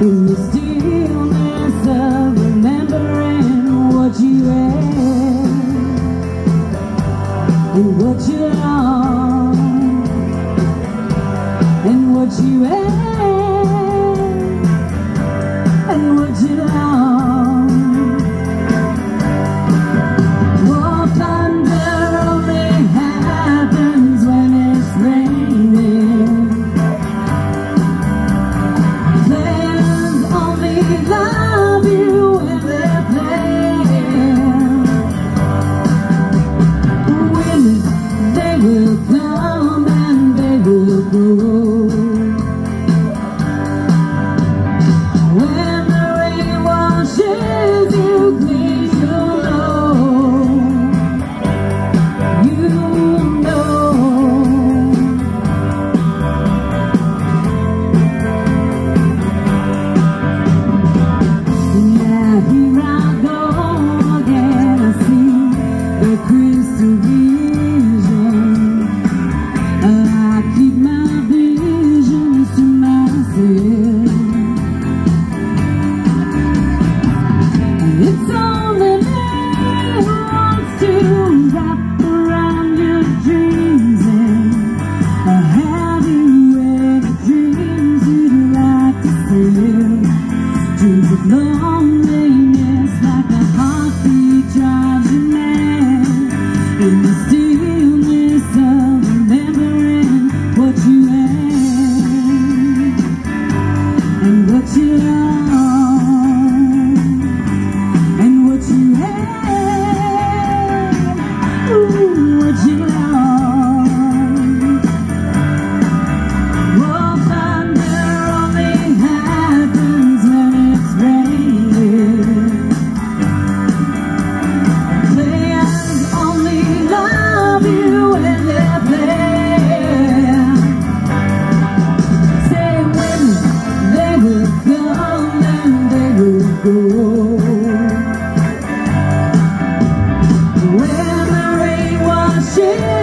In the stillness of remembering what you had And what you lost And what you had. will come. When the rain washes